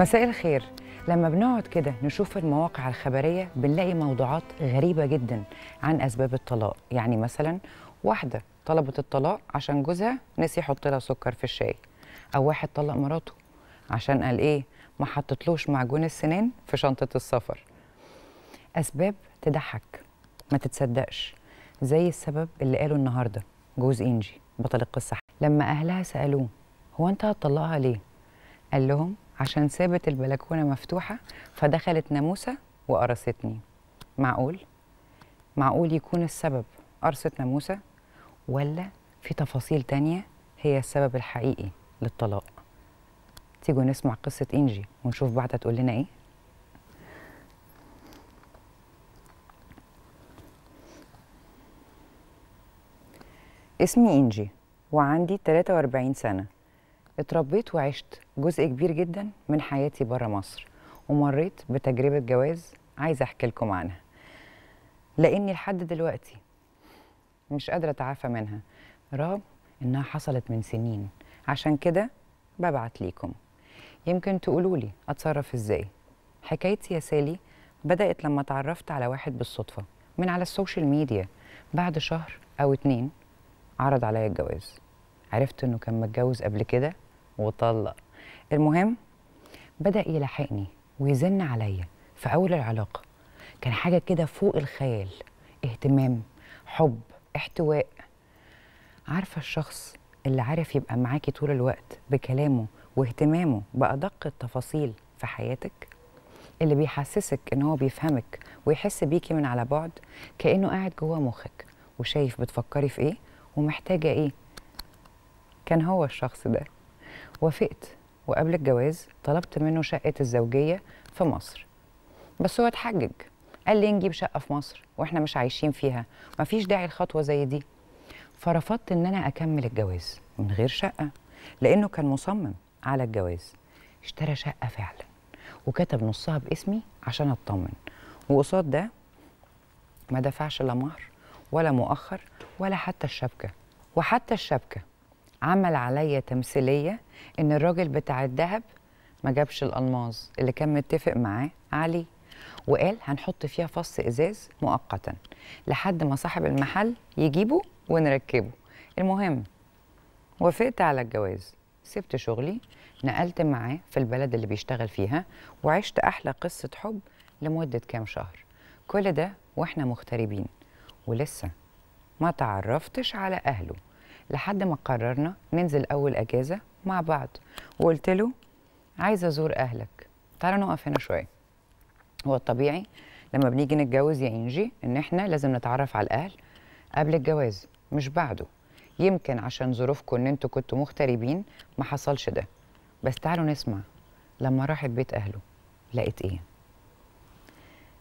مساء الخير. لما بنقعد كده نشوف المواقع الخبرية بنلاقي موضوعات غريبة جدا عن أسباب الطلاق. يعني مثلا واحدة طلبت الطلاق عشان جوزها نسي يحط لها سكر في الشاي. أو واحد طلق مراته عشان قال إيه ما حطتلوش معجون السنان في شنطة السفر. أسباب تضحك ما تتصدقش زي السبب اللي قاله النهاردة جوز إنجي بطل القصة. لما أهلها سألوه هو أنت هتطلقها ليه؟ قال لهم عشان سابت البلكونة مفتوحة فدخلت ناموسة وقرصتني معقول؟ معقول يكون السبب قرصة ناموسة ولا في تفاصيل تانية هي السبب الحقيقي للطلاق تيجوا نسمع قصة إنجي ونشوف بعدها تقول لنا إيه؟ اسمي إنجي وعندي 43 سنة اتربيت وعشت جزء كبير جدا من حياتي بره مصر ومريت بتجربة جواز عايزة أحكي لكم عنها. لأني لحد دلوقتي مش قادرة أتعافى منها رغم إنها حصلت من سنين. عشان كده ببعت ليكم. يمكن تقولوا لي أتصرف إزاي. حكايتي يا سالي بدأت لما اتعرفت على واحد بالصدفة من على السوشيال ميديا. بعد شهر أو اتنين عرض عليا الجواز. عرفت إنه كان متجوز قبل كده وطلق. المهم بدأ يلاحقني ويزن عليا في أول العلاقة. كان حاجة كده فوق الخيال. اهتمام حب احتواء. عارفة الشخص اللي عارف يبقى معاكي طول الوقت بكلامه واهتمامه بأدق التفاصيل في حياتك؟ اللي بيحسسك إن هو بيفهمك ويحس بيكي من على بعد كأنه قاعد جوه مخك وشايف بتفكري في إيه ومحتاجة إيه. كان هو الشخص ده. وافقت وقبل الجواز طلبت منه شقة الزوجية في مصر. بس هو اتحجج قال لي نجيب شقة في مصر وإحنا مش عايشين فيها مفيش داعي لخطوة زي دي. فرفضت إن أنا أكمل الجواز من غير شقة لأنه كان مصمم على الجواز. اشترى شقة فعلا وكتب نصها باسمي عشان أطمن. وقصاد ده ما دفعش لا مهر ولا مؤخر ولا حتى الشبكة وحتى الشبكة عمل عليا تمثيلية إن الراجل بتاع الذهب ما جابش الألماظ اللي كان متفق معاه عليه. وقال هنحط فيها فص إزاز مؤقتا لحد ما صاحب المحل يجيبه ونركبه. المهم وافقت على الجواز. سبت شغلي نقلت معاه في البلد اللي بيشتغل فيها وعشت أحلى قصة حب لمدة كام شهر. كل ده وإحنا مغتربين. ولسه ما تعرفتش على أهله. لحد ما قررنا ننزل أول أجازة مع بعض. وقلت له عايزة أزور أهلك. تعالى نقف هنا شوية. هو الطبيعي لما بنيجي نتجوز يا إنجي إن إحنا لازم نتعرف على الأهل قبل الجواز مش بعده. يمكن عشان ظروفكم إن أنتوا كنتوا مغتربين ما حصلش ده. بس تعالوا نسمع. لما راحت بيت أهله لقيت إيه؟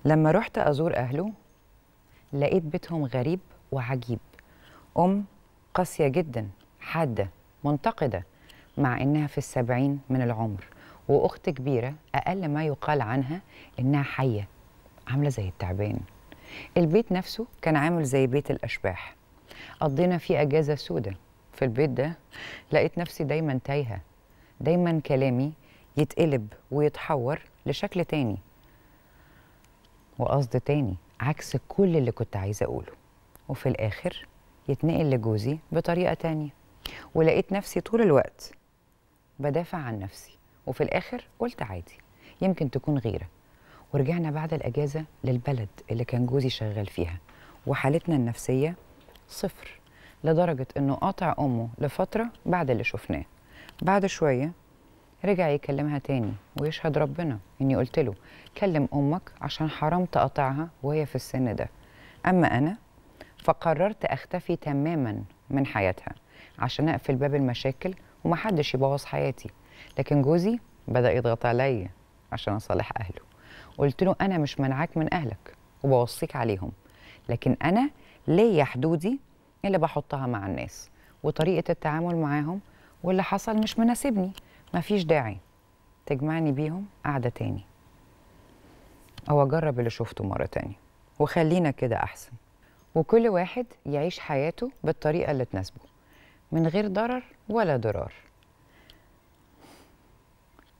لما رحت أزور أهله لقيت بيتهم غريب وعجيب. أم قاسية جدا حادة منتقدة مع إنها في السبعين من العمر وأخت كبيرة أقل ما يقال عنها إنها حية. عاملة زي التعبان. البيت نفسه كان عامل زي بيت الأشباح. قضينا فيه أجازة سودة. في البيت ده لقيت نفسي دايما تايهة. دايما كلامي يتقلب ويتحور لشكل تاني. وقصد تاني عكس كل اللي كنت عايزة أقوله. وفي الآخر يتنقل لجوزي بطريقة تانية. ولقيت نفسي طول الوقت بدافع عن نفسي وفي الآخر قلت عادي يمكن تكون غيرة. ورجعنا بعد الأجازة للبلد اللي كان جوزي شغال فيها وحالتنا النفسية صفر لدرجة إنه قاطع أمه لفترة بعد اللي شفناه. بعد شوية رجع يكلمها تاني ويشهد ربنا إني قلت له كلم أمك عشان حرام تقاطعها وهي في السن ده. أما أنا فقررت أختفي تماما من حياتها عشان أقفل باب المشاكل ومحدش يبوظ حياتي. لكن جوزي بدأ يضغط عليا عشان أصالح أهله. قلت له أنا مش منعاك من أهلك وبوصيك عليهم لكن أنا ليا حدودي اللي بحطها مع الناس وطريقة التعامل معاهم واللي حصل مش مناسبني. مفيش داعي تجمعني بيهم قعدة تاني. أو اجرب اللي شفته مرة تانية وخلينا كده أحسن. وكل واحد يعيش حياته بالطريقة اللي تناسبه من غير ضرر ولا ضرار.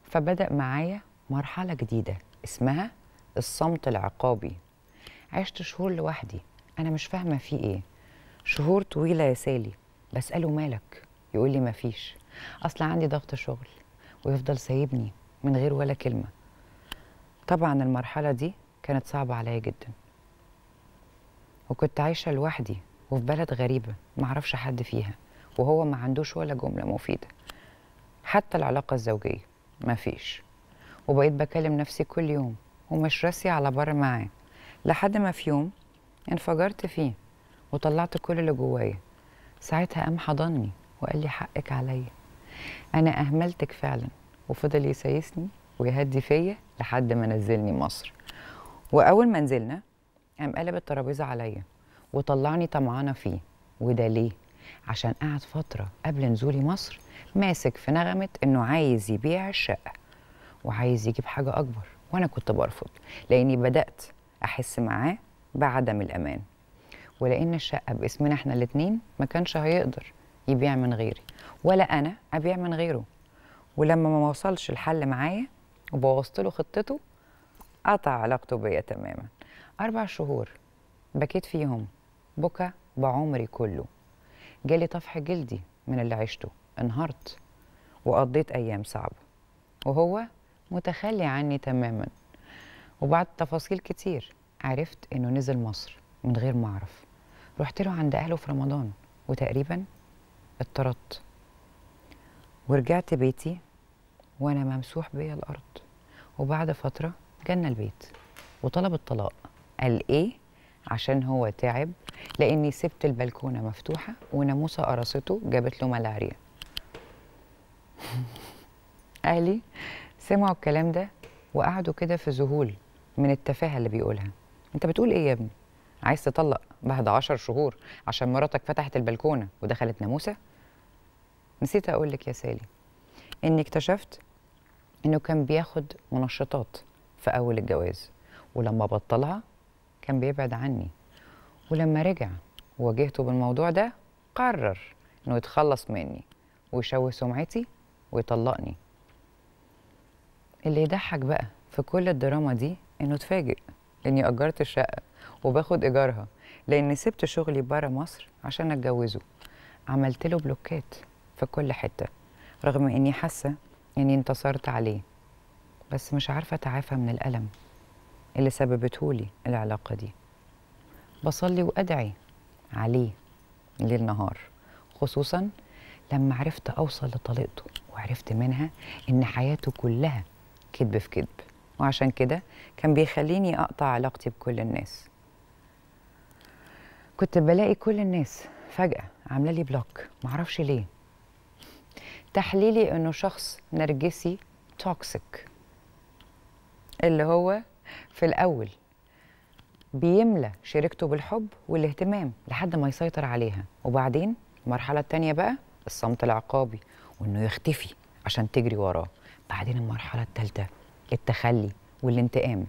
فبدأ معايا مرحلة جديدة اسمها الصمت العقابي. عشت شهور لوحدي أنا مش فاهمة في إيه. شهور طويلة يا سالي بسأله مالك يقول لي مفيش. أصل عندي ضغط شغل ويفضل سايبني من غير ولا كلمة. طبعا المرحلة دي كانت صعبة عليا جدا. وكنت عايشة لوحدي وفي بلد غريبة معرفش حد فيها وهو ما عندوش ولا جملة مفيدة. حتى العلاقة الزوجية مفيش. وبقيت بكلم نفسي كل يوم ومش راسي على بر معاه. لحد ما في يوم انفجرت فيه وطلعت كل اللي جوايا. ساعتها قام حضني وقال لي حقك عليا. أنا أهملتك فعلا وفضل يسايسني ويهدي فيا لحد ما نزلني مصر. وأول ما نزلنا قام قلب الترابيزة عليا وطلعني طمعانة فيه وده ليه؟ عشان قعد فترة قبل نزولي مصر ماسك في نغمة إنه عايز يبيع الشقة وعايز يجيب حاجة أكبر وأنا كنت برفض لأني بدأت أحس معاه بعدم الأمان. ولأن الشقة باسمنا إحنا الاتنين ما كانش هيقدر يبيع من غيري ولا أنا أبيع من غيره. ولما ما وصلش الحل معايا وبوظت له خطته قطع علاقته بيا تماما. أربع شهور بكيت فيهم بكى بعمري كله. جالي طفح جلدي من اللي عشته انهارت وقضيت أيام صعبة. وهو متخلي عني تماما. وبعد تفاصيل كتير عرفت إنه نزل مصر من غير ما أعرف. رحت له عند أهله في رمضان وتقريبا اتطردت. ورجعت بيتي وأنا ممسوح بيا الأرض. وبعد فترة جالنا البيت وطلب الطلاق. قال إيه عشان هو تعب لإني سبت البلكونة مفتوحة وناموسه قرصته جابت له ملاريا. أهلي سمعوا الكلام ده وقعدوا كده في ذهول من التفاهة اللي بيقولها. أنت بتقول إيه يا ابني؟ عايز تطلق بعد عشر شهور عشان مراتك فتحت البلكونة ودخلت ناموسة؟ نسيت أقول لك يا سالي إني اكتشفت إنه كان بياخد منشطات في أول الجواز ولما بطلها كان بيبعد عني. ولما رجع وواجهته بالموضوع ده قرر إنه يتخلص مني ويشوه سمعتي ويطلقني. اللي يضحك بقى في كل الدراما دي إنه اتفاجئ اني أجرت الشقة وباخد إيجارها لأني سبت شغلي بره مصر عشان أتجوزه. عملت له بلوكات في كل حتة رغم إني حاسة إني انتصرت عليه. بس مش عارفة أتعافى من الألم. اللي سببتهولي العلاقة دي. بصلي وأدعي عليه ليل نهار خصوصا لما عرفت أوصل لطليقته وعرفت منها إن حياته كلها كذب في كذب وعشان كده كان بيخليني أقطع علاقتي بكل الناس. كنت بلاقي كل الناس فجأة عاملة لي block معرفش ليه. تحليلي إنه شخص نرجسي toxic اللي هو في الأول بيملى شريكته بالحب والاهتمام لحد ما يسيطر عليها. وبعدين المرحلة التانية بقى الصمت العقابي وإنه يختفي عشان تجري وراه. بعدين المرحلة التالتة التخلي والانتقام.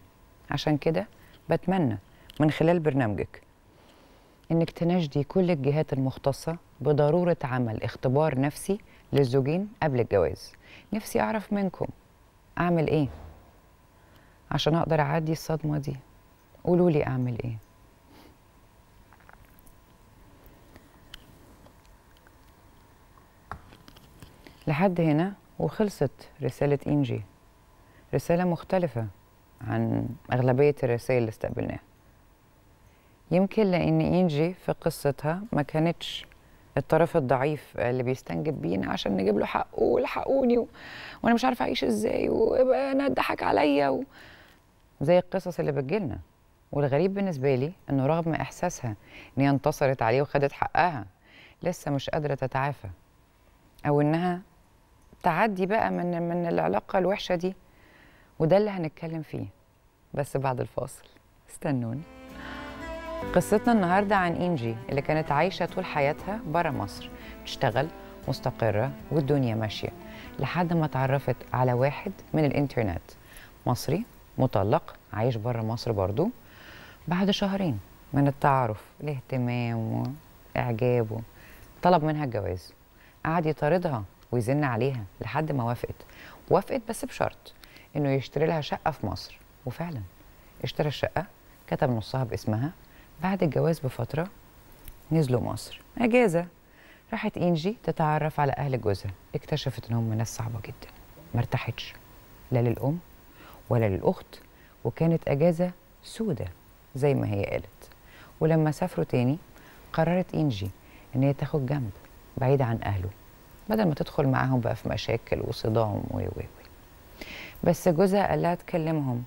عشان كده بتمنى من خلال برنامجك إنك تناشدي كل الجهات المختصة بضرورة عمل اختبار نفسي للزوجين قبل الجواز. نفسي أعرف منكم أعمل إيه؟ عشان أقدر اعدي الصدمة دي. قولوا لي اعمل إيه. لحد هنا وخلصت رسالة إنجي. رسالة مختلفة عن أغلبية الرسائل اللي استقبلناها. يمكن لأن إنجي في قصتها ما كانتش الطرف الضعيف اللي بيستنجد بينا عشان نجيب له حقه والحقوني و... وأنا مش عارفة أعيش إزاي وأنا اتضحك عليا و... زي القصص اللي بتجيلنا. والغريب بالنسبة لي إنه رغم إحساسها إن هي انتصرت عليه وخدت حقها لسه مش قادرة تتعافى. أو إنها تعدي بقى من من العلاقة الوحشة دي. وده اللي هنتكلم فيه. بس بعد الفاصل. استنوني. قصتنا النهارده عن إنجي اللي كانت عايشة طول حياتها بره مصر. بتشتغل مستقرة والدنيا ماشية. لحد ما اتعرفت على واحد من الإنترنت. مصري؟ مطلق عايش بره مصر برضو بعد شهرين من التعارف الاهتمام واعجابه طلب منها الجواز. قعد يطاردها ويزن عليها لحد ما وافقت. وافقت بس بشرط إنه يشتري لها شقة في مصر. وفعلا اشترى الشقة كتب نصها باسمها. بعد الجواز بفترة نزلوا مصر. أجازة. راحت إنجي تتعرف على أهل جوزها. اكتشفت ان هم ناس صعبه جدا. ما ارتاحتش. لا للأم ولا للأخت وكانت أجازة سودة زي ما هي قالت. ولما سافروا تاني قررت إنجي إن هي تاخد جنب بعيد عن أهله بدل ما تدخل معاهم بقى في مشاكل وصدام و و بس جوزها قال لها تكلمهم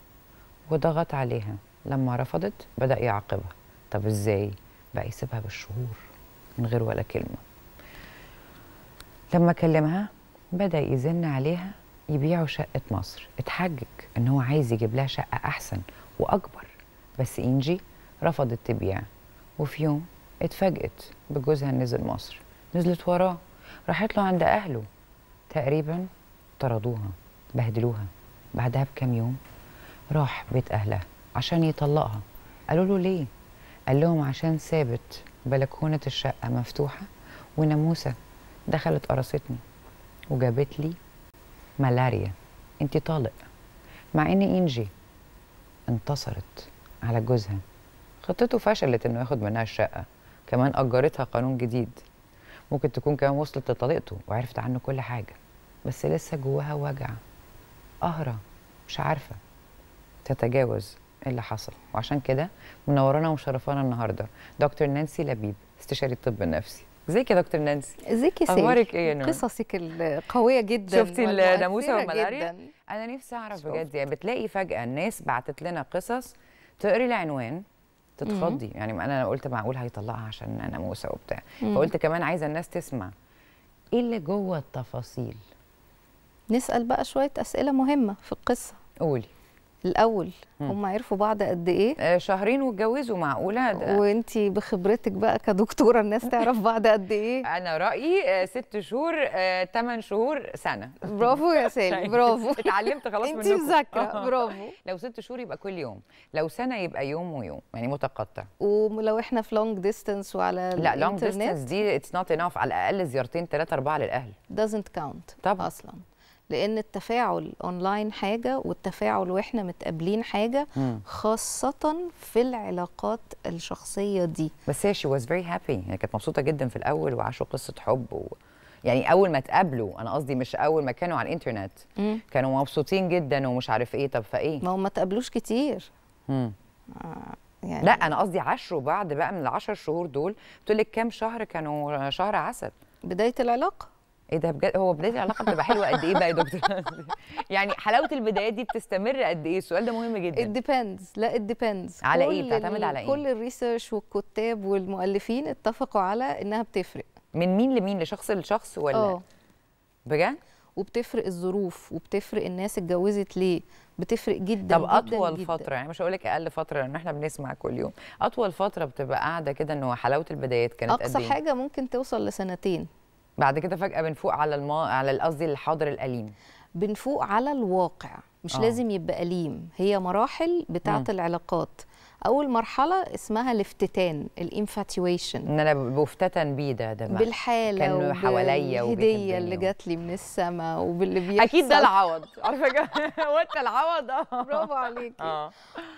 وضغط عليها. لما رفضت بدأ يعاقبها. طب إزاي؟ بقى يسيبها بالشهور من غير ولا كلمة. لما كلمها بدأ يزن عليها يبيعوا شقة مصر. اتحجج إن هو عايز يجيب لها شقة أحسن وأكبر. بس إنجي رفضت تبيع وفي يوم اتفاجئت بجوزها نزل مصر. نزلت وراه. راحت له عند أهله. تقريبا طردوها بهدلوها. بعدها بكام يوم راح بيت أهلها عشان يطلقها. قالوا له ليه؟ قال لهم عشان سابت بلكونة الشقة مفتوحة وناموسة دخلت قرصتني وجابت لي ملاريا. انت طالق. مع ان انجي انتصرت على جوزها. خطته فشلت إنه ياخد منها الشقة. كمان أجرتها قانون جديد. ممكن تكون كمان وصلت لطليقته وعرفت عنه كل حاجة. بس لسه جواها وجع. قهرة مش عارفة تتجاوز إيه اللي حصل. وعشان كده منورانا ومشرفانا النهارده. دكتور نانسي لبيب استشاري الطب النفسي. ازيك يا دكتور نانسي. ازيك يا سيدي أخبارك إيه يا نور قصصك القويه جدا شفتي الناموسه والملاريا. أنا نفسي أعرف. بجد يعني بتلاقي فجأة الناس بعتت لنا قصص تقري العنوان تتخضي يعني أنا قلت معقول هيطلعها عشان ناموسة وبتاع. فقلت كمان عايزة الناس تسمع. إيه اللي جوه التفاصيل؟ نسأل بقى شوية أسئلة مهمة في القصة. قولي. الأول. هم عرفوا بعض قد إيه. آه، شهرين واتجوزوا معقوله ده وأنتي بخبرتك بقى كدكتورة الناس تعرف بعض قد إيه. أنا رأيي آه، ست شهور آه، تمن شهور سنة. برافو يا سالي برافو. اتعلمت خلاص أنتي منكم. مذاكرة. آه. برافو. لو ست شهور يبقى كل يوم. لو سنة يبقى يوم ويوم يعني متقطع. ولو إحنا في long distance وعلى لا long distance دي it's not enough على الأقل زيارتين ثلاثة أربعة للأهل. Doesn't count طبعا. أصلا. لأن التفاعل اونلاين حاجة والتفاعل وإحنا متقابلين حاجة. خاصة في العلاقات الشخصية دي. بس هي she was very happy هي كانت مبسوطة جدا في الأول وعاشوا قصة حب و... يعني أول ما اتقابلوا أنا قصدي مش أول ما كانوا على الإنترنت. مم. كانوا مبسوطين جدا ومش عارف إيه طب فإيه؟ ما هم ما تقابلوش كتير. مم. يعني لا أنا قصدي عاشروا بعض بقى من العشر شهور دول. بتقول لك كام شهر كانوا شهر عسل. بداية العلاقة. إيه ده بجد؟ هو بداية العلاقة بتبقى حلوة قد إيه بقى يا دكتور؟ يعني حلاوة البدايات دي بتستمر قد إيه؟ السؤال ده مهم it جدا depends. لا it depends. على إيه؟ كل بتعتمد على إيه؟ كل الريسيرش والكتاب والمؤلفين اتفقوا على إنها بتفرق. من مين لمين؟ لشخص لشخص ولا؟ آه. بجد؟ وبتفرق الظروف وبتفرق الناس اتجوزت ليه. بتفرق جدا طب جدا أطول جدا. فترة يعني مش هقول لك أقل فترة لأن إحنا بنسمع كل يوم. أطول فترة بتبقى قاعدة كده انه حلاوة البدايات كانت أقصى قد إيه؟ حاجة ممكن توصل لسنتين. بعد كده فجأة بنفوق على الما على قصدي الحاضر الأليم بنفوق على الواقع مش. آه. لازم يبقى أليم هي مراحل بتاعة العلاقات أول مرحلة اسمها الافتتان الإنفاتيويشن. إن أنا بفتتن بيه ده ده. بالحالة كانوا حواليا وبيحبني اللي جات لي من السماء وباللي بيحصل. أكيد ده العوض. عارفة هو انت العوض. آه برافو عليكي. آه.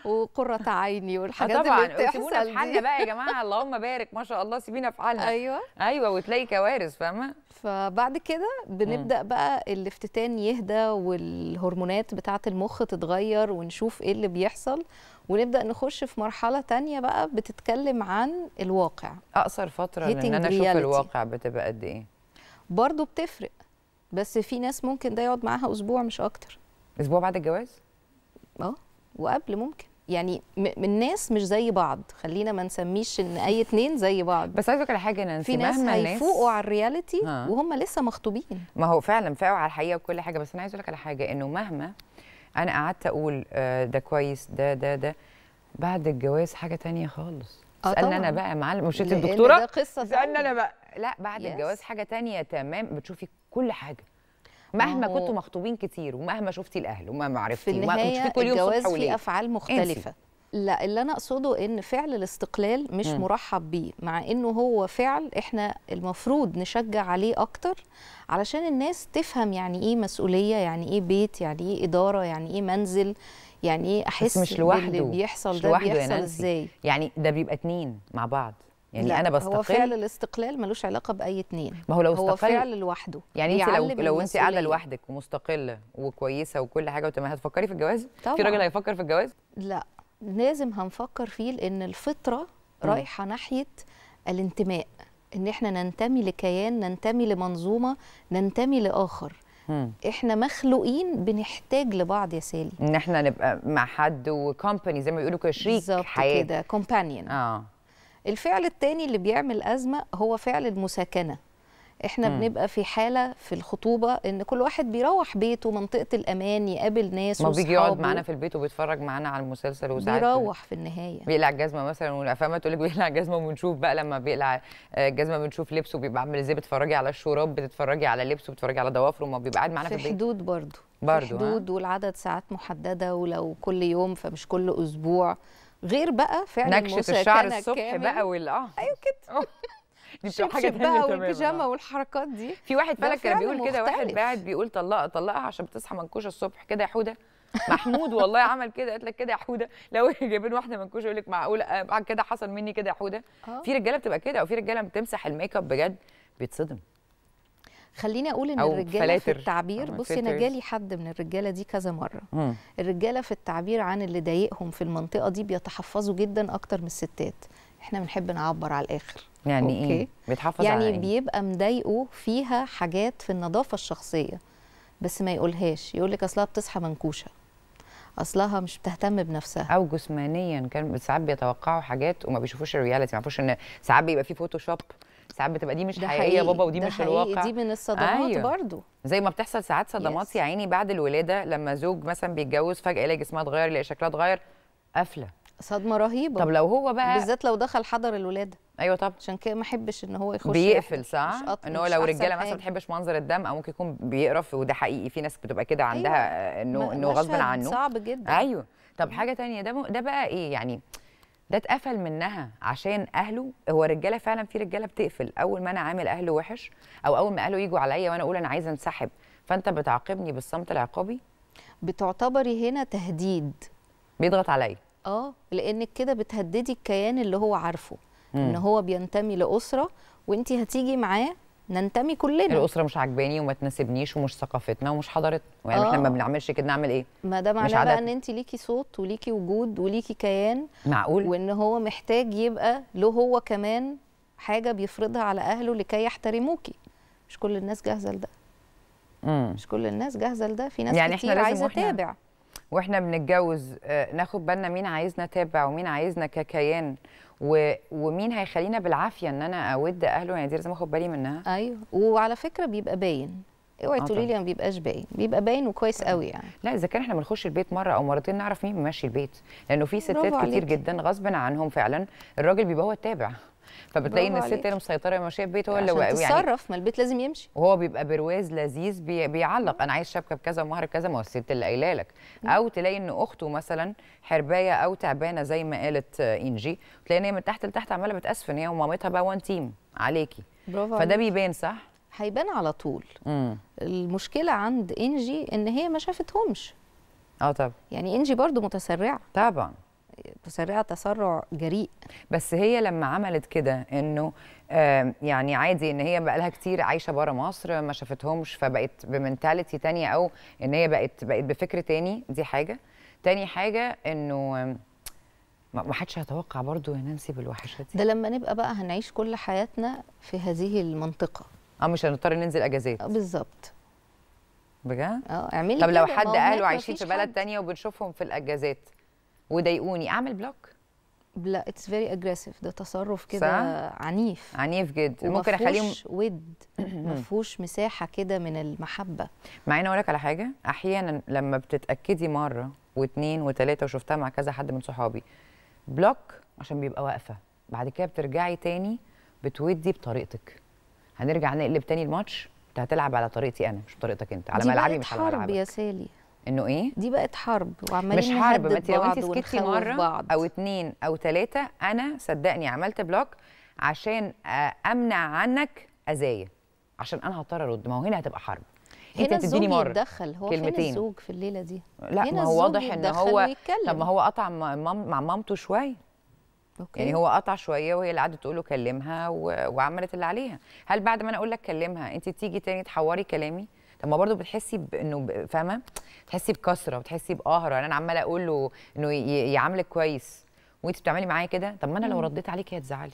وقرة عيني آه والحاجات طبعا اللي سيبونا بتحصل في حالنا بقى يا جماعة. اللهم بارك. ما شاء الله سيبينا في حالنا. أيوه. أيوه وتلاقي كوارث فاهمة؟ فبعد كده بنبدأ بقى الافتتان يهدى والهرمونات بتاعة المخ تتغير ونشوف إيه اللي بيحصل. ونبدأ نخش في مرحلة تانية بقى بتتكلم عن الواقع. أقصر فترة إن أنا أشوف. الواقع بتبقى قد إيه. برضو بتفرق بس في ناس ممكن ده يقعد معاها أسبوع مش أكتر. أسبوع بعد الجواز؟ آه وقبل ممكن. يعني م- من ناس مش زي بعض خلينا ما نسميش إن أي اتنين زي بعض. بس لك على حاجة نانسي في ناس مهما الناس هيفوقوا على الرياليتي. وهم لسه مخطوبين. ما هو فعلا فاقوا على الحقيقة وكل حاجة بس أنا عايزة أقول لك على حاجة إنه مهما أنا قعدت أقول آه، ده كويس ده ده ده. بعد الجواز حاجة تانية خالص. آه اسالني أنا. بقى يا معلم مش أنت الدكتورة؟ ده قصة تانية. أنا بقى. لا بعد Yes. الجواز حاجة تانية تمام بتشوفي كل حاجة. مهما كنتوا مخطوبين كتير ومهما شفتي الأهل ومهما في عرفتي وما النهاية بتشوفي كل يوم الجواز فيه وليل. أفعال مختلفة. لا اللي أنا أقصده إن فعل الاستقلال مش مم. مرحب بيه مع إنه هو فعل إحنا المفروض نشجع عليه أكتر علشان الناس تفهم يعني إيه مسؤولية يعني إيه بيت يعني إيه إدارة يعني إيه منزل يعني إيه أحس مش لوحده. باللي بيحصل مش ده لوحده بيحصل. إزاي يعني ده بيبقى اتنين مع بعض يعني لا، أنا هو بستقل فعل الاستقلال ملوش علاقة بأي اتنين ما هو لو هو استقل فعل لوحده يعني انت لو لو انت قاعدة. لوحدك ومستقلة وكويسة وكل حاجة وتمام هتفكري في الجواز طبعا في راجل هيفكر في الجواز لا لازم هنفكر فيه لأن الفطرة رايحة ناحية الانتماء إن إحنا ننتمي لكيان ننتمي لمنظومة ننتمي لآخر. مم. إحنا مخلوقين بنحتاج لبعض يا سالي إن إحنا نبقى مع حد وكومباني زي ما بيقولوا كده شريك بالظبط كده كومبانيون آه. الفعل التاني اللي بيعمل أزمة هو فعل المساكنة. إحنا مم. بنبقى في حالة في الخطوبة إن كل واحد بيروح بيته منطقة الأمان يقابل ناس ما بيجي يقعد. معانا في البيت وبيتفرج معانا على المسلسل وساعات بيروح في النهاية بيقلع الجزمة مثلا والافلام تقول لك بيقلع الجزمة وبنشوف بقى لما بيقلع آه، الجزمة بنشوف لبسه بيبقى عامل إزاي بتتفرجي على الشراب بتتفرجي على لبسه بتتفرجي على ضوافره ما بيبقى قاعد معانا في في البيت حدود برضو برضو، في ها؟ حدود والعدد ساعات محددة ولو كل يوم فمش كل أسبوع غير بقى فعل نكشة الشعر الصبح. بقى وال آه أيوه كده دي بتبقى حاجة بقى تماما والبيجامة. والحركات دي في واحد فعلا كان بيقول كده واحد. قاعد بيقول طلقها طلقها عشان بتصحى منكوشة الصبح كده يا حودة محمود والله عمل كده قالت لك كده يا حودة لو جايبين واحدة منكوشة يقول لك معقول آه، كده حصل مني كده يا حودة آه. في رجالة بتبقى كده أو في رجالة بتمسح الميك اب بجد بيتصدم خليني أقول إن الرجالة في. التعبير بصي أنا. جالي حد من الرجالة دي كذا مرة مم. الرجالة في التعبير عن اللي ضايقهم في المنطقة دي بيتحفظوا جدا أكتر من الستات إحنا بنحب نعبر على الآخر يعني okay. إيه؟ بيتحفظ على يعني إيه؟ بيبقى مضايقه فيها حاجات في النظافة الشخصية بس ما يقولهاش. يقول لك أصلها بتصحى منكوشة. أصلها مش بتهتم بنفسها. أو جسمانيا كان ساعات بيتوقعوا حاجات وما بيشوفوش ال reality ما يعرفوش إن ساعات بيبقى في Photoshop ساعات بتبقى دي مش حقيقية حقيقي، بابا ودي مش حقيقي، الواقع. دي من الصدمات أيوة. برضو. زي ما بتحصل ساعات صدمات Yes. يا عيني بعد الولادة لما زوج مثلا بيتجوز فجأة يلاقي جسمها اتغير يلاقي شكلها اتغير قافلة. صدمة رهيبة. طب لو هو بقى بالذات لو دخل حضر الولادة. أيوه طب عشان كده ما أحبش إن هو يخش بيقفل. صح؟ إن هو لو رجاله مثلا ما. بتحبش منظر الدم أو ممكن يكون بيقرف وده حقيقي في ناس بتبقى كده عندها أيوة. إنه إنه غصب عنه. صعب جدا. أيوه. طب حاجة تانية ده ده بقى إيه؟ يعني ده اتقفل منها عشان أهله. هو رجاله فعلا في رجالة بتقفل. أول ما أنا عامل أهله وحش أو أول ما أهله يجوا عليا وأنا أقول أنا عايزة انسحب فأنت بتعاقبني بالصمت العقابي؟ بتعتبري هنا تهديد. بيضغط عليا. آه لأنك كده بتهددي الكيان اللي هو عارفه. مم. ان هو بينتمي لأسرة وانت هتيجي معاه ننتمي كلنا. الأسرة مش عاجباني وما تناسبنيش ومش ثقافتنا ومش حضارتنا. يعني آه. إحنا ما بنعملش كده نعمل إيه؟ ما ده معناه بقى إن. انت ليكي صوت وليكي وجود وليكي كيان. معقول؟ وإن هو محتاج يبقى له هو كمان حاجة بيفرضها على أهله لكي يحترموكي. مش كل الناس جاهزة لده. امم مش كل الناس جاهزة لده. في ناس يعني إحنا كتير لازم عايزة وإحنا- تابع. وإحنا بنتجوز آه، ناخد بالنا مين عايزنا تابع ومين عايزنا ككيان. و... ومين هيخلينا بالعافية إن أنا أود أهله يعني دي لازم أخد بالي منها. أيوه. وعلى فكرة بيبقى باين. اوعي آه تقولي. لي ما بيبقاش باين. بيبقى باين وكويس قوي يعني. لا إذا كان إحنا بنخش البيت مرة أو مرتين نعرف مين بيمشي البيت. لأنه في ستات كتير. جدا غصب عنهم فعلا. الراجل بيبقى هو التابع. فبتلاقي إن الست. اللي مسيطرة ماشيه البيت هو اللي عشان يعني تتصرف ما البيت لازم يمشي. وهو بيبقى برواز لذيذ بي بيعلق. أنا عايز شبكة بكذا ومهر بكذا. ما هو الست اللي قايلة لك. أو تلاقي إن أخته مثلا حرباية أو تعبانة زي ما قالت إنجي. تلاقي إن هي من تحت لتحت عمالة بتأسفن. هي ومامتها بقى one team عليكي. برافو فده. بيبان صح؟ هيبان على طول. امم المشكلة عند إنجي إن هي ما شافتهمش. آه طبعا يعني إنجي برضو متسرعة. طبعا. متسرعه تسرع جريء. بس هي لما عملت كده إنه يعني عادي إن هي بقى لها كتير عايشة بره مصر ما شافتهمش فبقت بمنتاليتي تانية أو إن هي بقت بقت بفكر تاني دي حاجة. تاني حاجة إنه ما حدش هيتوقع برضو يا نانسي بالوحشات دي. ده لما نبقى بقى هنعيش كل حياتنا في هذه المنطقة. آه مش هنضطر ننزل أجازات. آه، بالظبط. بجد؟ آه اعملي طب لو حد أهله عايشين في بلد حد. تانية وبنشوفهم في الأجازات وضايقوني. أعمل block لا it's very aggressive ده تصرف كده؟ عنيف. عنيف جدا ممكن أخليهم ود. مفهوش مساحة كده من المحبة. مع اني أقول لك على حاجة أحيانا لما بتتأكدي مرة واثنين وثلاثه وشفتها مع كذا حد من صحابي block عشان بيبقى واقفة. بعد كده بترجعي تاني بتودي بطريقتك. هنرجع نقلب تاني الماتش. أنت هتلعب على طريقتي أنا مش بطريقتك أنت. على ملعبي مش على ملعبك. يا سالي. إنه إيه دي بقت حرب وعمالين مش حرب ما انت لو انت سكتي مرة بعض. أو اتنين أو تلاتة أنا صدقني عملت بلوك عشان آه، أمنع عنك اذايا عشان أنا هضطر أرد ما هو هنا هتبقى حرب انت هنا هتديني الزوج مرة يتدخل هو فين كلمتين. الزوج في الليلة دي لا هنا ما هو واضح إن هو ويتكلم. طب ما هو قطع مع مامته شوية okay. يعني هو قطع شوية وهي اللي قعدت تقول له كلمها و... وعملت اللي عليها هل بعد ما أنا أقول لك كلمها انت تيجي تاني تحوري كلامي طب ما برضه بتحسي بانه فاهمة؟ بتحسي بكسرة وتحسي بقهره يعني أنا عمالة أقول له إنه. يعاملك كويس وانت بتعملي معايا كده؟ طب ما أنا لو رديت عليكي هتزعلي.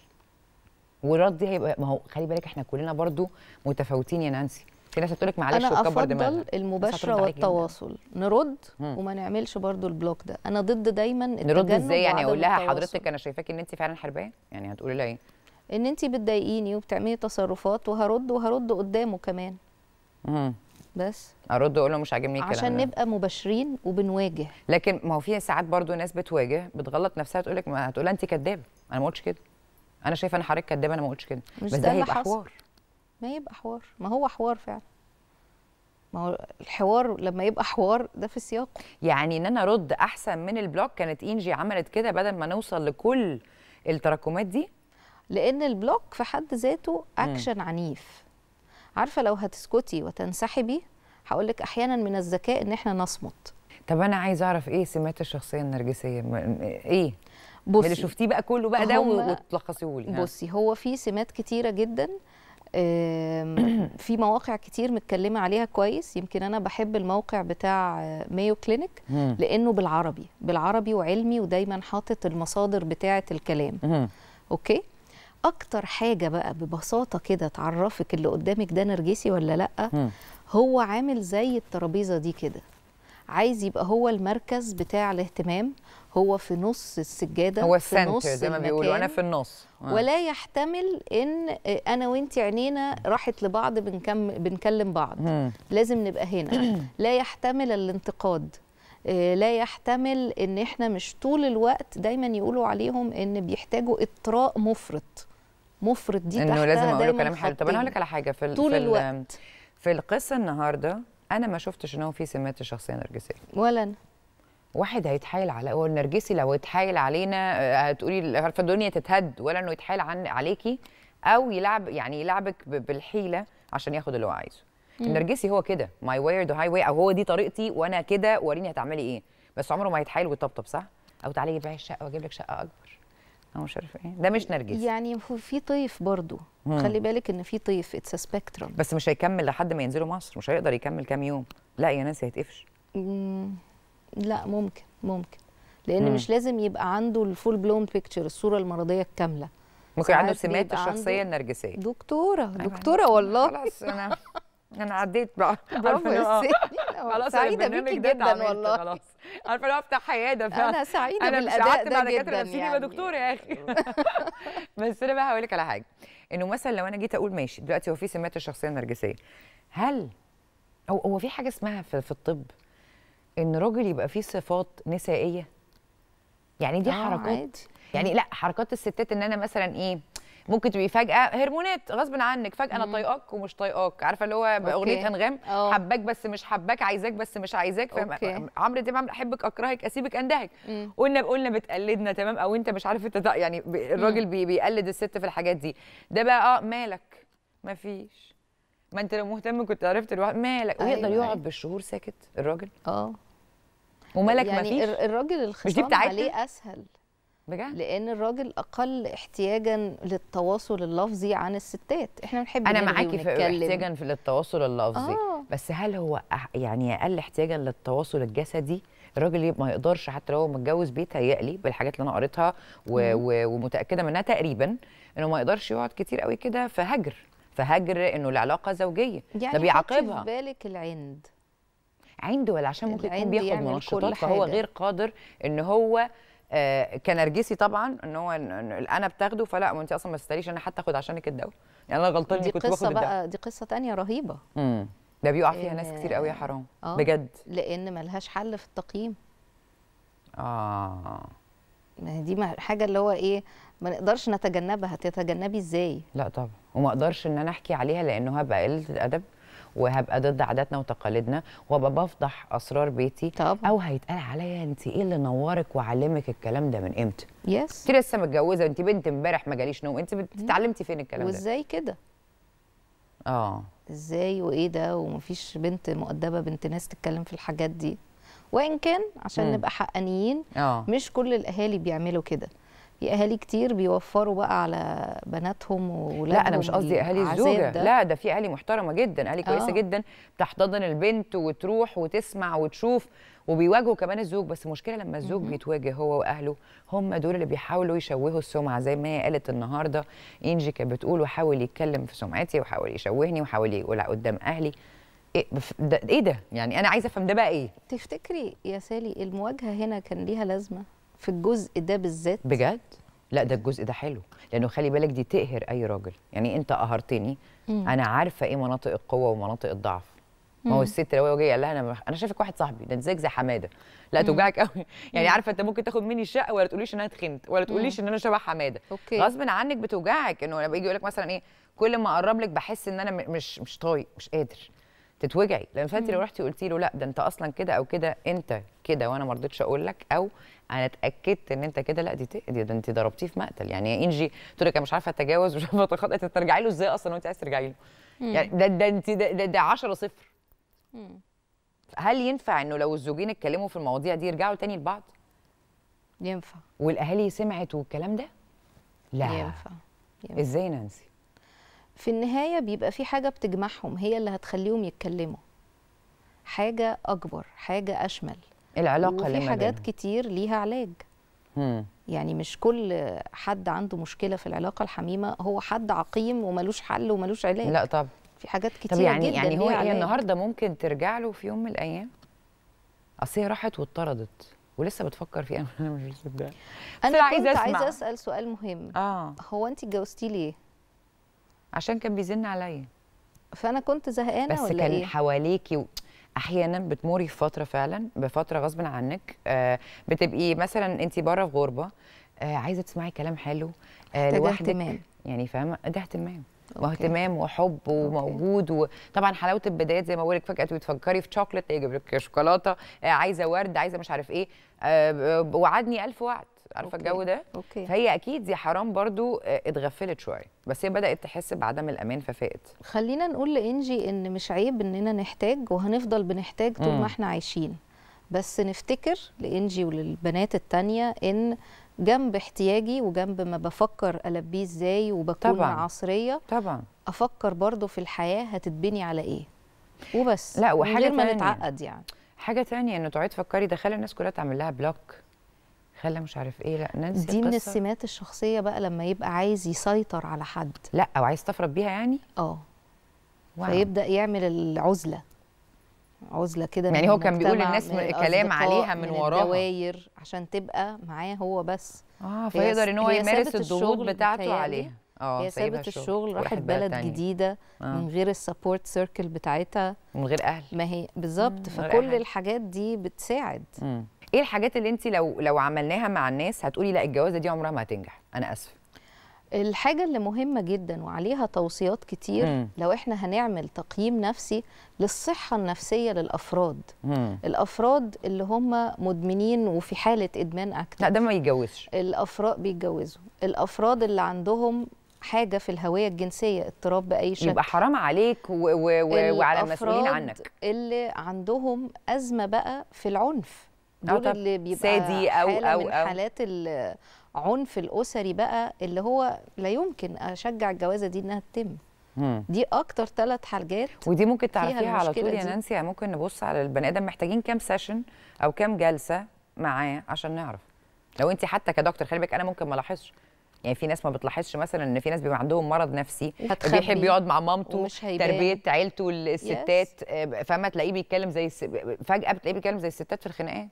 والرد هيبقى ما هو خلي بالك إحنا كلنا برضه متفاوتين يا نانسي. في ناس هتقول لك معلش أنا وتكبر دماغها. أفضل المباشرة. والتواصل. نرد مم. وما نعملش برضو ال block ده. أنا ضد دايما نرد إزاي يعني؟ أقول لها. حضرتك أنا شايفاكي إن انت فعلا حربايه يعني هتقولي لها إيه؟ إن انت بتضايقيني وبتعملي تصرفات وهرد وهرد قدامه كمان. مم. بس. أرد أقول له مش عاجبني الكلام عشان. نبقى مباشرين وبنواجه. لكن ما هو في ساعات برضو ناس بتواجه بتغلط نفسها تقول لك ما هتقول انت كدابة. أنا ما قلتش كده. أنا شايفة ان حضرتك كدابة أنا ما قلتش كده. مش بس ده هيبقى حصل. حوار. ما يبقى حوار. ما هو حوار فعلا. ما هو الحوار لما يبقى حوار ده في سياقه. يعني إن أنا أرد أحسن من البلوك كانت إنجي عملت كده بدل ما نوصل لكل التراكمات دي؟ لأن ال block في حد ذاته اكشن عنيف. عارفة لو هتسكتي وتنسحبي هقول لك أحيانا من الذكاء إن إحنا نصمت طب أنا عايزه أعرف إيه سمات الشخصية النرجسية إيه بصي اللي شفتيه بقى كله بقى ده وتلخصيه لي. بصي هو في سمات كتيرة جدا في مواقع كتير متكلمة عليها كويس يمكن أنا بحب الموقع بتاع Mayo Clinic مم. لأنه بالعربي بالعربي وعلمي ودايما حاطط المصادر بتاعة الكلام مم. أوكي أكتر حاجة بقى ببساطة كده تعرفك اللي قدامك ده نرجسي ولا لأ مم. هو عامل زي الترابيزة دي كده عايز يبقى هو المركز بتاع الاهتمام هو في نص السجادة هو في نص زي ما بيقولوا أنا. في النص آه. ولا يحتمل إن أنا وانت عينينا راحت لبعض بنكم بنكلم بعض مم. لازم نبقى هنا لا يحتمل الانتقاد آه، لا يحتمل إن إحنا مش طول الوقت دايما يقولوا عليهم إن بيحتاجوا إطراء مفرط مفرط دي إنه لازم أقول له كلام حلو. طب أنا هقول لك. على حاجة. في طول في ال- الوقت. في القصة النهارده أنا ما شفتش إن هو في سمات الشخصية النرجسيه ولا أنا. واحد هيتحايل على هو النرجسي لو اتحايل علينا آه، هتقولي عارفة الدنيا تتهد ولا إنه يتحايل عن عليكي أو يلعب يعني يلعبك بالحيلة عشان ياخد اللي هو عايزه. النرجسي هو كده. my way the highway أو هو دي طريقتي وأنا كده وريني هتعملي إيه. بس عمره ما هيتحايل ويطبطب صح؟ أو تعالي جيبي الشقة وأجيب لك شقة أكبر. أو مش عارفة إيه. ده مش نرجسي يعني هو في طيف برضو. مم. خلي بالك إن في طيف. It's spectrum بس مش هيكمل لحد ما ينزلوا مصر. مش هيقدر يكمل كام يوم. لا يا ناس هيتقفش. لا ممكن ممكن. لأن مم. مش لازم يبقى عنده ال full blown picture الصورة المرضية الكاملة. ممكن عنده سمات الشخصية النرجسية. دكتورة دكتورة والله. خلاص أنا أنا عديت بقى برافو خلاص سعيدة بيكي جدا والله. خلاص. عارفة لو افتح عياده فعلا أنا سعيدة أنا مش بالأداء قعدت ده مع دكاتره جدا نفسيين يعني. يبقى دكتور يا أخي. بس أنا بقى هقول لك على حاجة. إنه مثلا لو أنا جيت أقول ماشي دلوقتي هو في سمات الشخصية النرجسية. هل هو هو في حاجة اسمها في, في الطب إن راجل يبقى فيه صفات نسائية؟ يعني دي آه، حركات. عادي. يعني لأ حركات الستات إن أنا مثلا إيه ممكن تبقي فجأة هرمونات غصب عنك فجأة أنا طايقاك ومش طايقاك. عارفة اللي هو باغنيه انغام آه. حباك بس مش حباك عايزاك بس مش عايزاك. فاهم؟ عمرو دياب أحبك أكرهك أسيبك أندهك. قلنا قلنا بتقلدنا تمام؟ أو أنت مش عارف أنت يعني الراجل بي بيقلد الست في الحاجات دي. ده بقى آه مالك؟ مفيش. ما أنت لو مهتم كنت عرفت الواحد مالك؟ أيوة، ويقدر يقعد أيوة. بالشهور ساكت الراجل؟ آه. ومالك يعني مفيش؟ الر- الراجل الخصام؟ عليه أسهل. بجد؟ لأن الراجل أقل احتياجا للتواصل اللفظي عن الستات. إحنا بنحب أنا نرغي معاكي في. احتياجا في للتواصل اللفظي. آه. بس هل هو يعني أقل احتياجا للتواصل الجسدي؟ الراجل ما يقدرش حتى لو هو متجوز بيتهيألي بالحاجات اللي أنا قريتها و... و... ومتأكدة منها تقريبا إنه ما يقدرش يقعد كتير قوي كده في هجر في هجر إنه العلاقة زوجية. يعني ده بيعاقبها. في بالك العند. عنده ولا عشان ممكن يكون بياخد منشطات فهو. غير قادر إن هو كنرجسي طبعا إن هو أنا بتاخده فلا ما انت أصلا ما تستاهليش أنا حتى آخد عشانك الدواء. يعني أنا غلطان دي كنت باخد قصة الدواء بقى دي قصة تانية رهيبة. امم ده بيقع فيها ناس كتير قوي يا حرام آه. بجد. لأن ملهاش حل في التقييم. آه. ما هي دي ما- حاجة اللي هو إيه ما نقدرش نتجنبها. تتجنبي إزاي؟ لا طبعا. وما أقدرش إن أنا أحكي عليها لأنه هبقى قلة الادب وهبقى ضد عاداتنا وتقاليدنا وابقى بفضح أسرار بيتي طبعا. أو هيتقال عليا انت إيه اللي نورك وعلمك الكلام ده من إمتى؟ يس انت لسه متجوزة انت بنت امبارح ما جاليش نوم انت اتعلمتي فين الكلام ده؟ وإزاي كده؟ آه. إزاي وإيه ده؟ ومفيش بنت مؤدبة بنت ناس تتكلم في الحاجات دي. وإن كان عشان مم. نبقى حقانيين آه. مش كل الأهالي بيعملوا كده. أهالي كتير بيوفروا بقى على بناتهم وولادهم لا أنا مش قصدي أهالي الزوجة. لا ده في أهالي محترمة جدا أهالي كويسة آه. جدا بتحتضن البنت وتروح وتسمع وتشوف وبيواجهوا كمان الزوج. بس المشكلة لما الزوج بيتواجه هو وأهله هم دول اللي بيحاولوا يشوهوا السمعة زي ما هي قالت النهارده. إنجي كانت بتقول وحاول يتكلم في سمعتي وحاول يشوهني وحاول يقول قدام أهلي. إيه ده إيه ده؟ يعني أنا عايزة أفهم ده بقى إيه؟ تفتكري يا سالي المواجهة هنا كان ليها لازمة؟ في الجزء ده بالذات. بجد؟ لا ده الجزء ده حلو. لأنه خلي بالك دي تقهر أي راجل. يعني أنت قهرتني. أنا عارفة إيه مناطق القوة ومناطق الضعف. ما هو. الست لو جاي قال لها أنا أنا شايفك واحد صاحبي. ده انت زيك زي حمادة. لا توجعك قوي يعني عارفة أنت ممكن تاخد مني الشقة ولا تقوليش إن أنا تخنت ولا تقوليش إن أنا شبه حمادة. أوكي. غصب عنك بتوجعك. إنه لما يجي يقول لك مثلا إيه كل ما أقرب لك بحس إن أنا مش مش طايق مش قادر. تتوجعي. لأن فانت لو رحتي قلتي له لا ده أنت أصلا كده أو كده أنت كده وأنا ما رضيتش أقول لك أو أنا اتاكدت ان انت كده لا دي تقدي ده انت ضربتيه في مقتل. يعني يا إنجي تقول لك أنا مش عارفة أتجاوز مش عارفة أتخطى أنت ترجعي له إزاي أصلا وأنت عايز ترجعي له؟ يعني ده ده انت ده, ده, ده 10 صفر. مم. هل ينفع إنه لو الزوجين اتكلموا في المواضيع دي يرجعوا تاني لبعض؟ ينفع. والأهالي سمعت والكلام ده؟ لا. ينفع. ينفع. إزاي نانسي؟ في النهاية بيبقى في حاجة بتجمعهم هي اللي هتخليهم يتكلموا. حاجة أكبر حاجة أشمل. العلاقة اللي وفي ما حاجات. كتير ليها علاج مم. يعني مش كل حد عنده مشكلة في العلاقة الحميمة هو حد عقيم وملوش حل وملوش علاج لا طب في حاجات كتير طب يعني جدا يعني هو هي. النهارده ممكن ترجع له في يوم من الأيام أصل هي راحت واتطردت ولسه بتفكر فيها أنا مش مصدقة كنت عايزة عايزة أسمع. أسأل سؤال مهم آه هو أنت اتجوزتي ليه؟ عشان كان بيزن عليا فأنا كنت زهقانة بس ولا كان إيه؟ حواليكي و... أحيانا بتمري في فترة فعلا بفترة غصب عنك. آه بتبقي مثلا انت بره في غربة آه عايزة تسمعي كلام حلو آه لوحدك. اهتمام. يعني فاهمة؟ ده اهتمام. واهتمام وحب وموجود وطبعا حلاوة البدايات زي ما بقول لك فجأة تبقي تفكري في شوكليت يجيب لك شوكولاتة عايزة ورد عايزة مش عارف إيه وعدني ألف وعد. عارفة. الجو ده؟ أوكي. فهي أكيد دي حرام برضو آه، اتغفلت شوية بس هي بدأت تحس بعدم الأمان ففاقت. خلينا نقول لإنجي إن مش عيب إننا نحتاج وهنفضل بنحتاج طول. ما إحنا عايشين. بس نفتكر لإنجي وللبنات التانية إن جنب احتياجي وجنب ما بفكر ألبيه إزاي وبكون طبعاً. عصرية طبعا. أفكر برضو في الحياة هتتبني على إيه. وبس. لا، من وحاجة غير ما. نتعقد يعني. حاجة تانية إنه تقعدي تفكري ده خلى الناس كلها تعمل لها block. خلى مش عارف إيه لأنه انسي دي من السمات الشخصية بقى لما يبقى عايز يسيطر على حد لأ أو عايز تفرض بيها يعني آه واو. فيبدأ يعمل العزلة عزلة كده يعني من هو كان بيقول للناس من كلام عليها من وراها. الدواير عشان تبقى معاه هو بس آه فيقدر إن هو يمارس الضغوط بتاعته. عليها آه هي سابت الشغل راحت بلد تانية. جديدة آه. من غير ال support circle بتاعتها من غير أهل ما هي بالظبط من فكل حاجة. الحاجات دي بتساعد مم. إيه الحاجات اللي انت لو لو عملناها مع الناس هتقولي لا الجوازة دي عمرها ما هتنجح؟ أنا آسفة. الحاجة اللي مهمة جدا وعليها توصيات كتير مم. لو إحنا هنعمل تقييم نفسي للصحة النفسية للأفراد. مم. الأفراد اللي هم مدمنين وفي حالة إدمان أكتر. لا ده ما يتجوزش. الافراد بيتجوزوا. الأفراد اللي عندهم حاجة في الهوية الجنسية اضطراب بأي شكل. يبقى حرام عليك و و و وعلى المسؤولين الأفراد عنك. اللي عندهم أزمة بقى في العنف. دول طب، اللي بيبقى سادي أو- حالة أو- من أو. حالات العنف الأسري بقى اللي هو لا يمكن أشجع الجوازة دي إنها تتم. دي أكتر ثلاث حاجات ودي ممكن تعرفيها على طول يا. نانسي يعني ممكن نبص على البني آدم محتاجين كام سيشن أو كام جلسة معاه عشان نعرف لو انت حتى كدكتور خلي بالك أنا ممكن ما ألاحظش يعني في ناس ما بتلاحظش مثلا إن في ناس بيبقى عندهم مرض نفسي بيحب يقعد مع مامته. تربية عيلته الستات آه، فاهمة؟ تلاقيه بيتكلم زي الس... فجأة بتلاقيه بيتكلم زي الستات في الخناقات.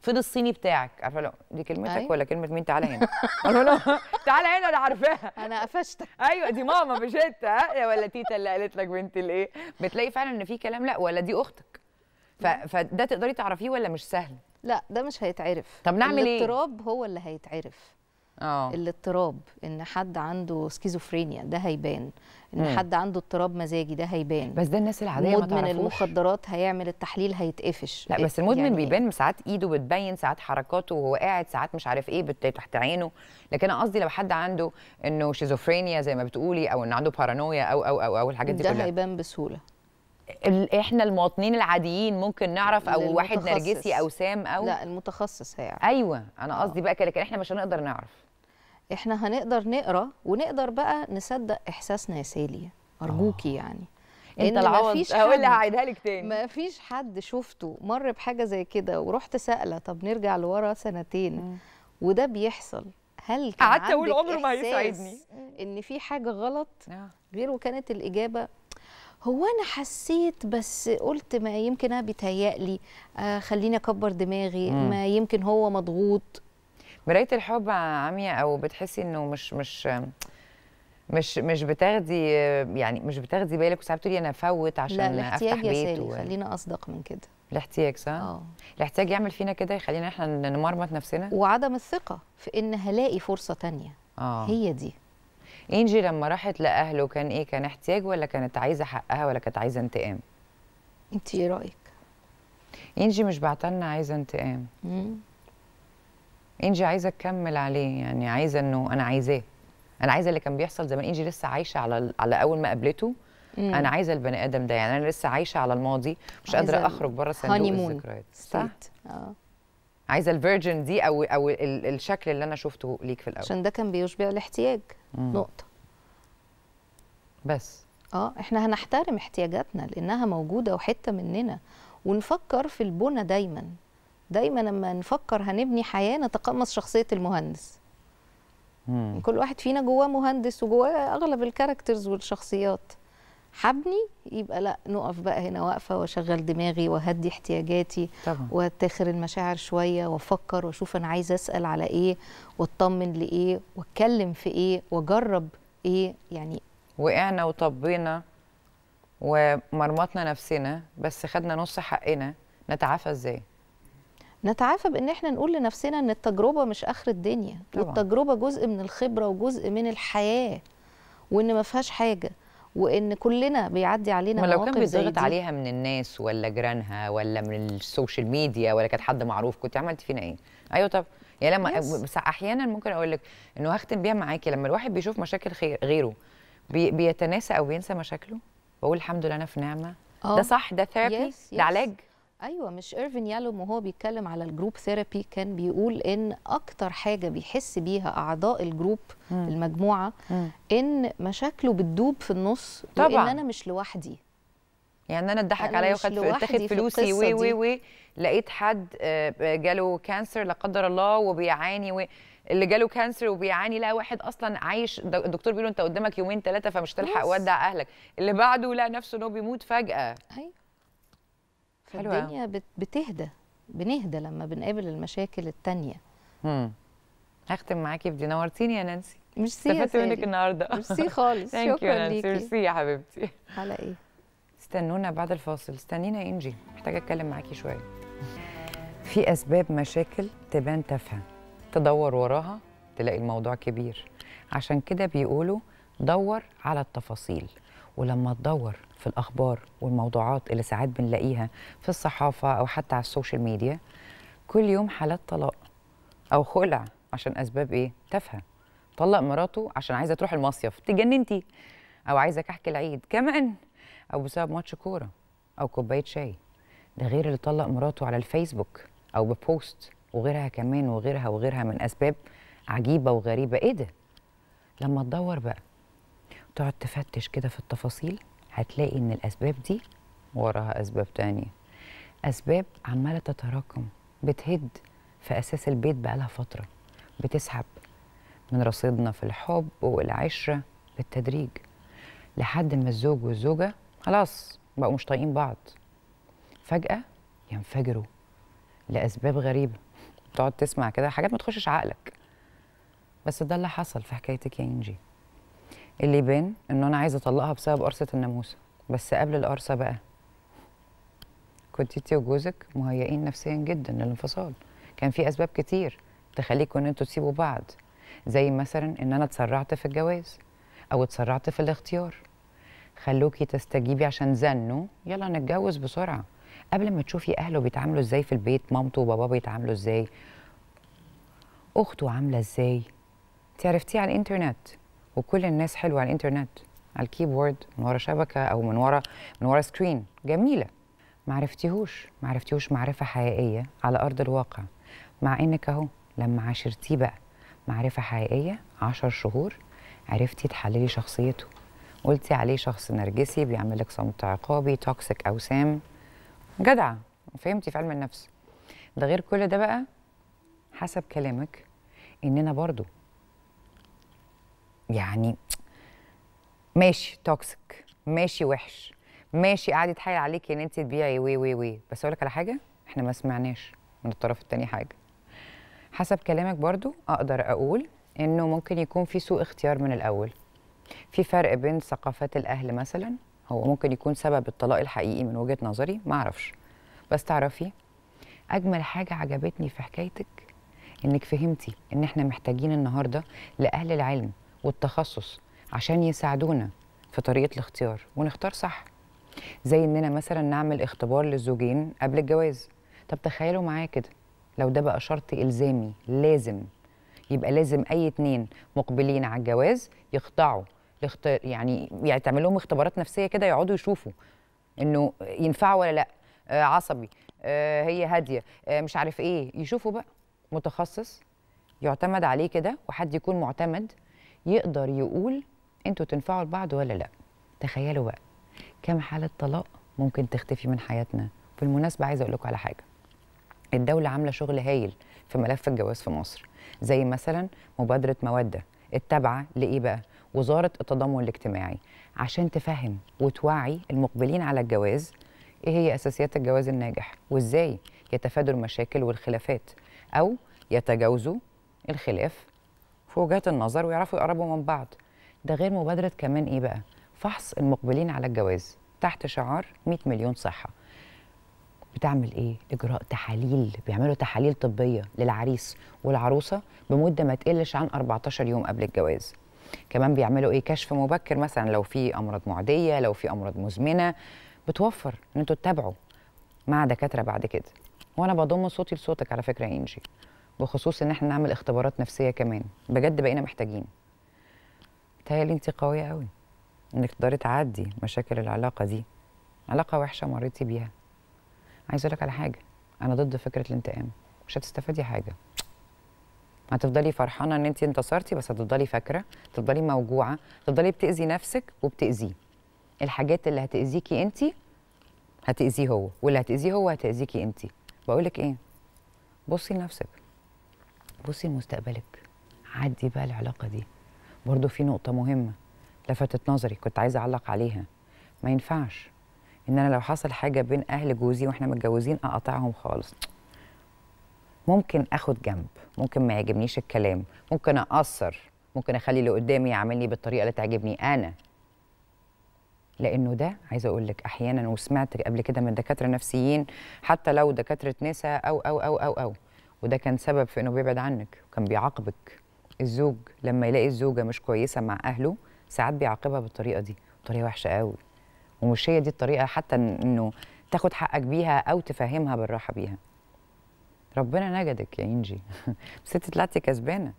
فين الصيني بتاعك. عارفة لو دي كلمتك أيوة. ولا كلمة مين؟ تعالى هنا. تعالى هنا أنا عارفاها. أنا قفشتك. أيوه دي ماما مش انت ها؟ ولا تيتا اللي قالت لك بنت الإيه؟ بتلاقي فعلا إن في كلام لأ ولا دي أختك. ف... فده تقدري تعرفيه ولا مش سهل؟ لأ ده مش هيتعرف. طب نعمل إيه؟ الاضطراب هو اللي هيتعرف. آه. الاضطراب إن حد عنده سكيزوفرينيا ده هيبان. إن مم. حد عنده اضطراب مزاجي ده هيبان. بس ده الناس العادية ما مدمن المخدرات هيعمل التحليل هيتقفش. لا بس المدمن يعني بيبان ساعات إيده بتبين ساعات حركاته وهو قاعد ساعات مش عارف إيه تحت عينه. لكن أنا قصدي لو حد عنده إنه شيزوفرينيا زي ما بتقولي أو إنه عنده بارانويا أو أو أو, أو الحاجات دي ده كلها. هيبان بسهولة. إحنا المواطنين العاديين ممكن نعرف أو واحد. نرجسي أو سام أو لا المتخصص هيعرف. أيوه أنا آه. قصدي بقى كده لكن إحنا مش هنقدر نعرف. إحنا هنقدر نقرا ونقدر بقى نصدق احساسنا يا سالي أرجوكي يعني انت العوض هقول لها هعيدها لك تاني ما فيش حد شفته مر بحاجة زي كده ورحت سائله طب نرجع لورا سنتين. وده بيحصل هل كان قعدت عندك عمره ما إحساس هيسعدني. إن في حاجة غلط آه. غير وكانت الإجابة هو أنا حسيت بس قلت ما يمكن أنا بيتهيألي آه خليني أكبر دماغي مم. ما يمكن هو مضغوط مراية الحب عاميه أو بتحسي إنه مش مش مش مش بتاخدي يعني مش بتاخدي بالك وساعات بتقولي أنا أفوت عشان لا أفتح الاحتياج يا بيت و... خلينا أصدق من كده. الاحتياج صح؟ آه. الاحتياج يعمل فينا كده يخلينا إحنا نمرمط نفسنا؟ وعدم الثقة في إن هلاقي فرصة تانية. آه. هي دي. إنجي لما راحت لأهله كان إيه؟ كان احتياج ولا كانت عايزة حقها ولا كانت عايزة انتقام؟ انت إيه رأيك؟ إنجي مش بعتلنا عايزة انتقام. مم. إنجي عايزة تكمل عليه يعني عايزة إنه أنا عايزاه. أنا عايزة اللي كان بيحصل زمان. إنجي لسه عايشة على على أول ما قابلته. مم. أنا عايزة البني آدم ده. يعني أنا لسه عايشة على الماضي. مش قادرة أخرج بره صندوق الذكريات. صح؟ آه. عايزة ال version دي أو أو ال- الشكل اللي أنا شفته ليك في الأول. عشان ده كان بيشبع الاحتياج. مم. نقطة. بس. آه إحنا هنحترم احتياجاتنا لأنها موجودة وحتة مننا. ونفكر في البنا دايما. دايما لما نفكر هنبني حياة نتقمص شخصية المهندس. مم. كل واحد فينا جواه مهندس وجواه أغلب ال characters والشخصيات. هبني؟ يبقى لا نقف بقى هنا واقفة وأشغل دماغي وهدي احتياجاتي طبعا. واتاخر المشاعر شوية وأفكر وأشوف أنا عايزه أسأل على إيه وأطمن لإيه وأتكلم في إيه وأجرب إيه. يعني وقعنا وطبينا ومرمطنا نفسنا بس خدنا نص حقنا. نتعافى إزاي؟ نتعافى بإن إحنا نقول لنفسنا إن التجربة مش آخر الدنيا طبعاً. والتجربة جزء من الخبرة وجزء من الحياة وإن ما فيهاش حاجة وإن كلنا بيعدي علينا ما لو مواقف كان بيضغط. عليها من الناس ولا جيرانها ولا من السوشيال ميديا ولا كانت حد معروف كنت عملت فينا إيه أيوه طب يعني لما. بس أحيانا ممكن أقول لك إنه هختم بيها معاكي لما الواحد بيشوف مشاكل غيره بي بيتناسى أو بينسى مشاكله بقول الحمد لله أنا في نعمة آه. ده صح ده therapy. ده علاج أيوه مش إيرفين يالوم وهو بيتكلم على ال group therapy كان بيقول إن أكتر حاجة بيحس بيها أعضاء ال group مم. المجموعة مم. إن مشاكله بتدوب في النص طبعاً. وان أنا مش لوحدي يعني أنا اتضحك عليا وخد اتاخد فلوسي وي وي. وي لقيت حد آه، جاله cancer لا قدر الله وبيعاني و... اللي جاله cancer وبيعاني لا واحد أصلا عايش الدكتور بيقول أنت قدامك يومين ثلاثة فمش تلحق. ودع أهلك اللي بعده لقى نفسه انه بيموت فجأة أيوه. فالدنيا بت- بتهدى بنهدى لما بنقابل المشاكل التانية. امم هختم معاكي في دي نورتيني يا نانسي. ميرسي استفدت منك النهارده. ميرسي خالص. شكرا ليكي. ميرسي يا حبيبتي. على إيه؟ استنونا بعد الفاصل. استنينا يا انجي محتاجة أتكلم معاكي شوية. في أسباب مشاكل تبان تافهة. تدور وراها تلاقي الموضوع كبير. عشان كده بيقولوا دور على التفاصيل. ولما تدور في الأخبار والموضوعات اللي ساعات بنلاقيها في الصحافة أو حتى على السوشيال ميديا كل يوم حالات طلاق أو خلع عشان أسباب إيه؟ تافهة. طلق مراته عشان عايزة تروح المصيف تجننتي. أو عايزة كحك العيد كمان أو بسبب ماتش كورة أو كوباية شاي. ده غير اللي طلق مراته على الفيسبوك أو ببوست وغيرها كمان وغيرها وغيرها من أسباب عجيبة وغريبة. إيه ده؟ لما تدور بقى تقعد تفتش كده في التفاصيل هتلاقي إن الأسباب دي وراها أسباب تانية. أسباب عمالة تتراكم بتهد في أساس البيت بقالها فترة بتسحب من رصيدنا في الحب والعشرة بالتدريج. لحد ما الزوج والزوجة خلاص بقوا مش طايقين بعض. فجأة ينفجروا لأسباب غريبة. تقعد تسمع كده حاجات ما تخشش عقلك. بس ده اللي حصل في حكايتك يا إنجي. اللي يبان إن أنا عايزة أطلقها بسبب قرصة الناموسه بس قبل القرصة بقى. كنت انت وجوزك مهيئين نفسيا جدا للانفصال. كان في أسباب كتير تخليكم إن أنتوا تسيبوا بعض. زي مثلا إن أنا اتسرعت في الجواز أو اتسرعت في الاختيار. خلوكي تستجيبي عشان زنوا يلا نتجوز بسرعة. قبل ما تشوفي أهله بيتعاملوا إزاي في البيت مامته وباباه بيتعاملوا إزاي. أخته عاملة إزاي؟ انت عرفتيه على الإنترنت. وكل الناس حلوة على الإنترنت على ال keyboard من ورا شبكة أو من ورا من ورا screen. جميلة. ما عرفتيهوش. ما عرفتيهوش معرفة حقيقية على أرض الواقع. مع إنك أهو لما عاشرتيه بقى معرفة حقيقية عشر شهور عرفتي تحللي شخصيته. قلتي عليه شخص نرجسي بيعمل لك صمت عقابي toxic أوسم. جدعه فهمتي في علم النفس. ده غير كل ده بقى حسب كلامك. اننا برضو يعني ماشي toxic ماشي وحش ماشي قاعد يتحايل عليكي ان انت تبيعي وي وي وي. بس أقول لك على حاجة إحنا ما سمعناش من الطرف التاني حاجة. حسب كلامك برضو أقدر أقول إنه ممكن يكون في سوء اختيار من الأول. في فرق بين ثقافات الأهل مثلا هو ممكن يكون سبب الطلاق الحقيقي من وجهة نظري ما أعرفش. بس تعرفي أجمل حاجة عجبتني في حكايتك إنك فهمتي إن إحنا محتاجين النهارده لأهل العلم. والتخصص عشان يساعدونا في طريقة الاختيار ونختار صح زي إننا مثلا نعمل اختبار للزوجين قبل الجواز طب تخيلوا معايا كده لو ده بقى شرط إلزامي لازم يبقى لازم أي اتنين مقبلين على الجواز يخضعوا. يعني يعني تعمل لهم اختبارات نفسية كده يقعدوا يشوفوا إنه ينفعوا ولا لأ آه عصبي آه هي هادية آه مش عارف إيه يشوفوا بقى متخصص يعتمد عليه كده وحد يكون معتمد يقدر يقول أنتوا تنفعوا لبعض ولا لا. تخيلوا بقى كم حالة طلاق ممكن تختفي من حياتنا. بالمناسبه عايزة أقول لكم على حاجة. الدولة عاملة شغل هايل في ملف الجواز في مصر. زي مثلا مبادرة مودة التابعة لإيه بقى؟ وزارة التضامن الاجتماعي. عشان تفهم وتوعي المقبلين على الجواز إيه هي أساسيات الجواز الناجح؟ وإزاي يتفادوا المشاكل والخلافات؟ أو يتجاوزوا الخلاف في وجهات النظر ويعرفوا يقربوا من بعض. ده غير مبادرة كمان إيه بقى؟ فحص المقبلين على الجواز تحت شعار 100 مليون صحة. بتعمل إيه؟ إجراء تحاليل بيعملوا تحاليل طبية للعريس والعروسة بمدة ما تقلش عن 14 يوم قبل الجواز. كمان بيعملوا إيه؟ كشف مبكر مثلا لو في أمراض معدية لو في أمراض مزمنة. بتوفر إن أنتوا تتابعوا مع دكاترة بعد كده. وأنا بضم صوتي لصوتك على فكرة إنجي. بخصوص إن إحنا نعمل اختبارات نفسية كمان. بجد بقينا محتاجين. تهيألي انت قوية قوي إنك تقدري تعدي مشاكل العلاقة دي. علاقة وحشة مريتي بيها. عايز أقول لك على حاجة. أنا ضد فكرة الانتقام. مش هتستفادي حاجة. هتفضلي فرحانة إن انت انتصرتي بس هتفضلي فاكرة تفضلي موجوعة تفضلي بتأذي نفسك وبتأذيه. الحاجات اللي هتأذيكي انت هتأذيه هو واللي هتأذيه هو هتأذيكي انت. بقول لك إيه؟ بصي لنفسك. بصي لمستقبلك عدي بقى العلاقة دي. برضو في نقطة مهمة لفتت نظري كنت عايزة أعلق عليها. ما ينفعش إن أنا لو حصل حاجة بين أهل جوزي وإحنا متجوزين اقاطعهم خالص. ممكن آخد جنب ممكن ما يعجبنيش الكلام ممكن أقصر ممكن أخلي اللي قدامي يعاملني بالطريقة اللي تعجبني أنا. لأنه ده عايزة أقول لك أحيانا وسمعت قبل كده من دكاترة نفسيين حتى لو دكاترة نساء أو أو أو أو أو. وده كان سبب في إنه بيبعد عنك وكان بيعاقبك. الزوج لما يلاقي الزوجة مش كويسة مع أهله ساعات بيعاقبها بالطريقة دي طريقة وحشة قوي ومش هي دي الطريقة حتى إنه تاخد حقك بيها أو تفهمها بالراحة بيها. ربنا نجدك يا إنجي. بس أنت طلعتي كسبانة.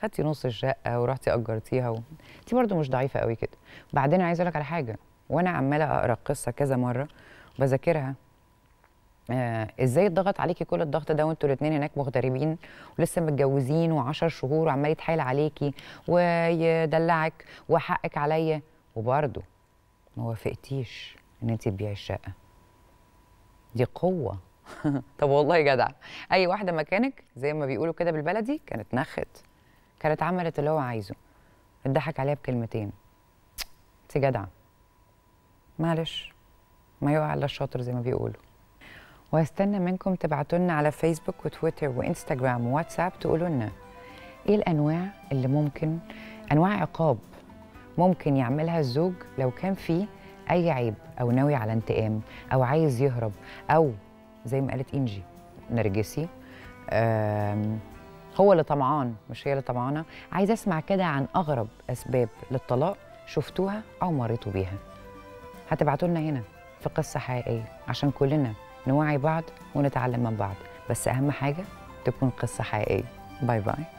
خدتي نص الشقة ورحتي أجرتيها و... أنت برضو مش ضعيفة قوي كده. بعدين عايزه أقول لك على حاجة. وأنا عمالة أقرأ القصة كذا مرة وبذاكرها آه إزاي اتضغط عليكي كل الضغط ده وانتوا الاثنين هناك مغتربين ولسه متجوزين و10 شهور وعمال يتحايل عليكي ويدلعك وحقك عليا؟ وبرضه ما وافقتيش ان انت تبيعي الشقة. دي قوة. طب والله جدع أي واحدة مكانك زي ما بيقولوا كده بالبلدي كانت نخت كانت عملت اللي هو عايزه. اتضحك عليها بكلمتين. انت جدعة معلش ما يقع إلا الشاطر زي ما بيقولوا. وهستنى منكم تبعتوا لنا على فيسبوك وتويتر وانستجرام وواتساب تقولوا لنا إيه الأنواع اللي ممكن أنواع عقاب ممكن يعملها الزوج لو كان فيه أي عيب أو ناوي على انتقام أو عايز يهرب أو زي ما قالت إنجي نرجسي هو اللي طمعان مش هي اللي طمعانة. عايزه أسمع كده عن أغرب أسباب للطلاق شفتوها أو مريتوا بيها. هتبعتوا لنا هنا في قصة حقيقية عشان كلنا نوعي بعض ونتعلم من بعض. بس أهم حاجة تكون قصة حقيقية. باي باي